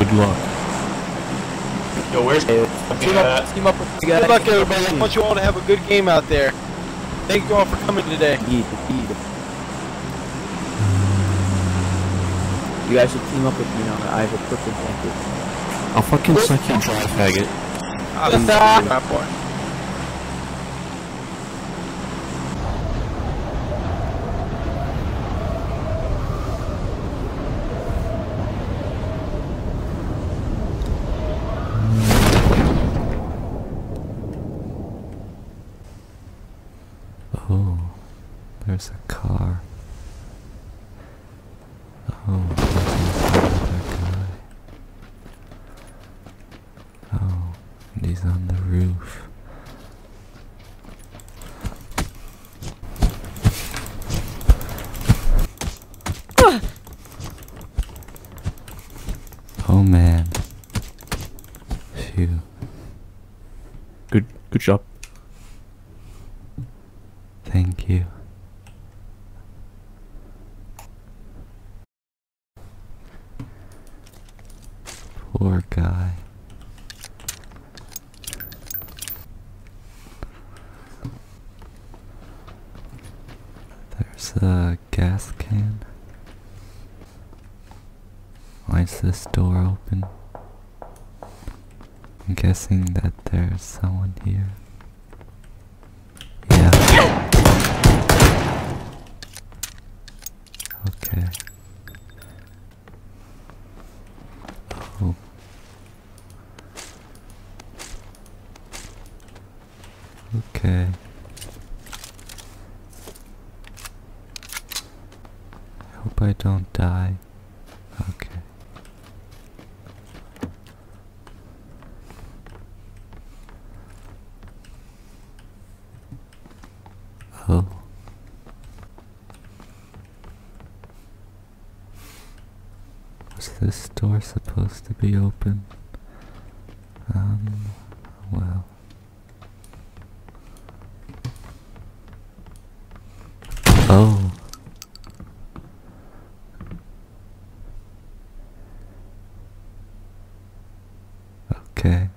Good luck. Yo, where's Team up, team up with the guys. Good luck, everybody. I want you all to have a good game out there. Thank you all for coming today. Eat, eat. You guys should team up with me now. I have a perfect blanket. I'll fucking suck your dry faggot. My boy. Oh, there's a car. Oh, there's another guy. Oh, and he's on the roof. Oh man. Phew. Good good job. Thank you. Poor guy. There's a gas can. Why is this door open? I'm guessing that there's someone here. Yeah. Okay. Oh. Okay. I hope I don't die. Okay. Oh. Was this door supposed to be open? Um, well. Oh. Okay.